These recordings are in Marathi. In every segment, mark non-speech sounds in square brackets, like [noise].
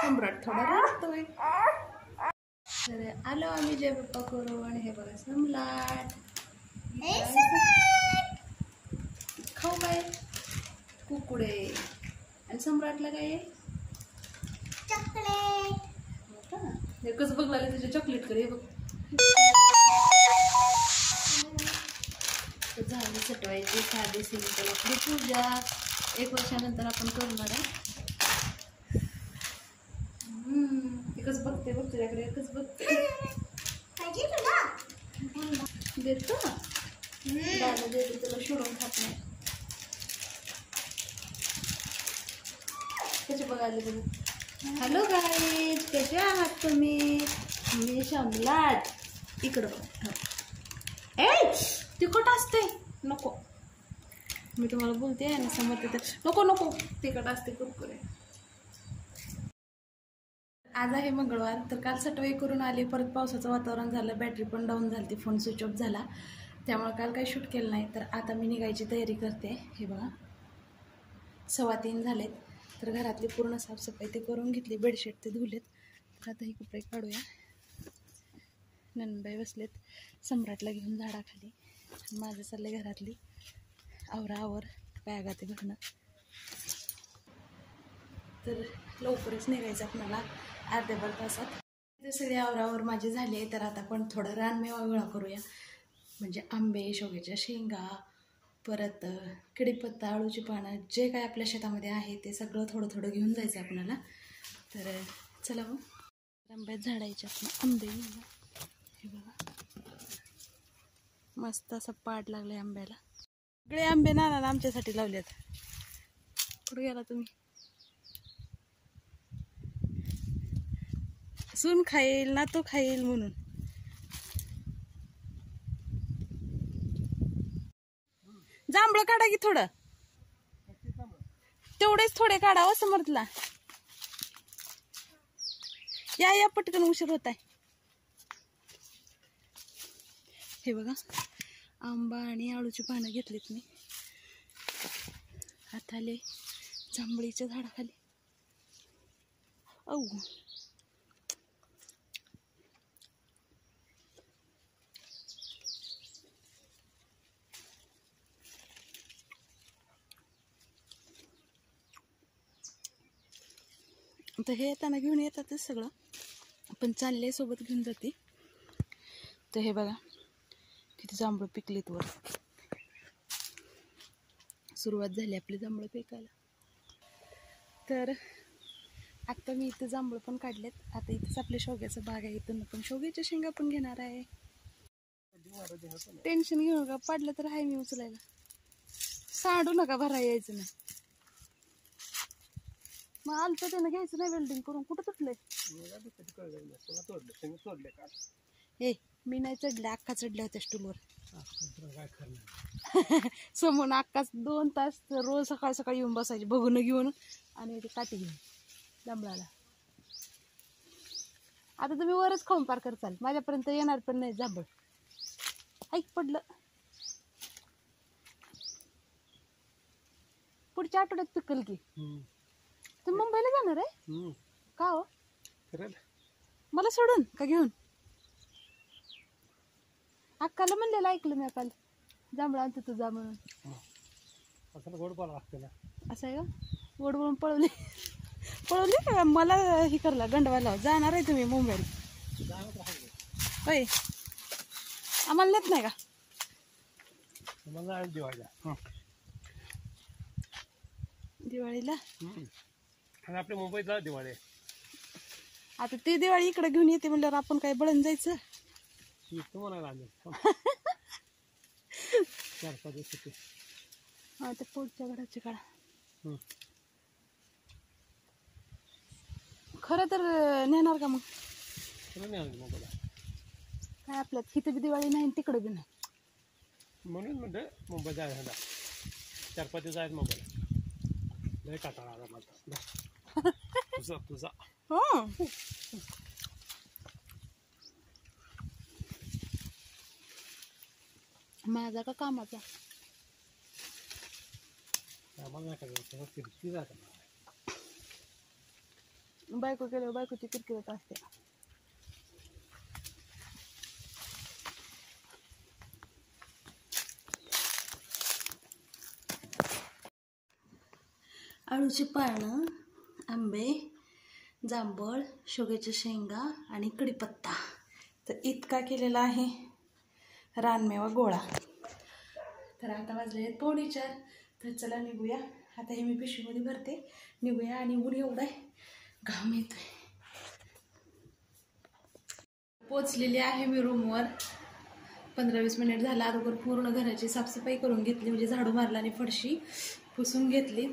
सम्राट थोडा रडतोय तर आलो आम्ही जय बाप्पा करू आणि हे बघा सम्राट. खाऊ काय? कुकुडे. आणि सम्राटला काय हो? हे कसं बघ लागलं त्याच्या चॉकलेट करे बघ. तर झाली सटवायची साधी सिंपल आपली पूजा. एक वर्षानंतर आपण करणार आहे हम्म, एकच बघते बघ तुझ्याकडे एकच बघते. देतो. दादा देतो तुला सोडून खात नाही कसे बघायला तुम्ही हॅलो गाईज कसे आहात तुम्ही? मी शमलाट इकडं बघ. ए तिखट असते नको. मी तुम्हाला बोलते आणि समोर तिथं नको नको. तिखट असते कुरकुरे. आज आहे मंगळवार तर काल सटवाई करून आली. परत पावसाचं वातावरण झालं बॅटरी पण डाऊन झाली फोन स्विच ऑफ झाला. त्यामुळे काल काही शूट केलं नाही. तर आता मी निघायची तयारी करते. हे बघा. सव्वा तीन झालेत. तर घरातली पूर्ण साफसफाई ते करून घेतली. बेडशीट ते धुलेत. तर आता हे कपडे काढूया. नंदबाई बसलेत. सम्राटला घेऊन झाडाखाली. माझं चाललंय घरातली. आवरा आवर. बॅगा ते भरणं तर लवकरच निघायचं आपल्याला. अर्धे भर तासात. सगळे आवरावर माझे झाले तर आता आपण थोडं रानमेवा गोळा करूया. म्हणजे आंबे शेवग्याच्या शेंगा परत किडीपत्ता कडीपत्ता आळूची पानं जे काय आपल्या शेतामध्ये आहे ते सगळं थोडं थोडं घेऊन जायचं आपल्याला. तर चला मग. आंब्यात झाडायचे आपण आंबे हे बघा. मस्त असं पाड लागले आंब्याला. सगळे आंबे नाना आमच्यासाठी लावलेत. कुठे गेला तुम्ही? सून खाईल ना तो खाईल म्हणून. जांभळं काढा की थोडं. तेवढेच थोडे काढावं हो समर्थला. या या पटकन उशीर होत आहे. हे बघा आंबा आणि आळूची पानं घेतलीत मी. हाताले जांभळीच्या झाडाखाली. औ. तर हे येताना घेऊन येतातच सगळं. पण चालले सोबत घेऊन जाते. तर हे बघा किती जांभळं पिकलीत वर. सुरुवात झाली आपली जांभळं पिकायला. तर आत्ता मी इथं जांभळं पण काढलेत. आता इथंच आपल्या शेवग्याचा बाग आहे. इथून पण शोग्याच्या शेंगा पण घेणार आहे. टेन्शन घेऊ नका. पाडलं तर आहे मी उचलायला. सांडू नका भरा यायचं नाही. मग आलतं त्यानं घ्यायचं नाही वेल्डिंग करून. कुठं तुटलंय? ए मी नाही चढले. अक्का चढल्या होत्या स्टूलवर [laughs] समोर अक्काच दोन तास रोज सकाळ सकाळी येऊन बसायचे. बघून घेऊन आणि ते काठी घेऊन जांभळाला आता तुम्ही वरच खाऊन पार करचाल माझ्यापर्यंत येणार पण नाही. जांभळ. ऐक पडलं. पुढच्या आठवड्यात पिकल की. जाणार आहे? का हो? मला सोडून का घेऊन? अक्काला म्हणलेलं ऐकलं मी काल जांभळा आणतो तुझा म्हणून. गोड बोला लागते ना. असं आहे का? गोड बोलून पळवली. पळवली का? मला हे करला गंडवायला. जाणार आहे तुम्ही मुंबईला. होय. आम्हाला नेत नाही का? दिवाळीला. दिवाळीला? आणि आपल्या मुंबईतला दिवाळी आहे. आता ती दिवाळी इकडे घेऊन येते म्हणल्यावर आपण काय बळण जायचं? ती तू म्हणायला आली. [laughs] चार पाच दिवस सुट्टी. हा ते पुढच्या घराची काढा हम्म. खरं तर अं, नेणार का मग? तुला नाही आणली मुंबईला. काय आपल्यात? इथं बी दिवाळी नाही तिकडे बी नाही. म्हणून म्हणलं मुंबई जायला. चार पाच दिवस आहेत मुंबईला. लय काटाळा आला मला जा. तुझा तुझा हो माझा का कामाचा आम्हाला नाही करायचं फिरती जायचं बायको केल्यावर बायकोची किरकिरत असते आळूची पानं आंबे जांभळ शेवग्याच्या शेंगा आणि कढीपत्ता. तर इतका केलेला आहे? रानमेवा गोळा. तर आता वाजले आहेत पावणे चार तर चला निघूया. आता हे मी पिशवीमध्ये भरते. निघूया आणि ऊन एवढं आहे. घाम येतोय. पोचलेली आहे मी रूमवर पंधरा वीस मिनिट झाला. अगोदर पूर्ण घराची साफसफाई करून घेतली. म्हणजे झाडू मारला आणि फडशी पुसून घेतली.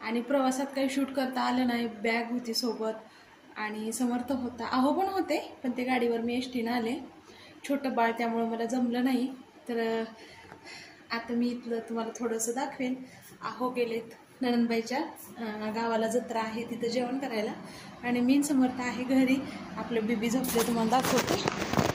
आणि प्रवासात काही शूट करता आलं नाही बॅग होती सोबत आणि समर्थ होता. अहो पण होते पण ते गाडीवर मी एस टीनं आले. छोटं बाळ त्यामुळं मला जमलं नाही. तर आता मी इथलं तुम्हाला थोडंसं दाखवेन. आहो गेलेत नणंदबाईच्या गावाला जत्रा आहे तिथं जेवण करायला. आणि मी समर्थ आहे घरी. आपलं बेबी झोपले तुम्हाला दाखवते.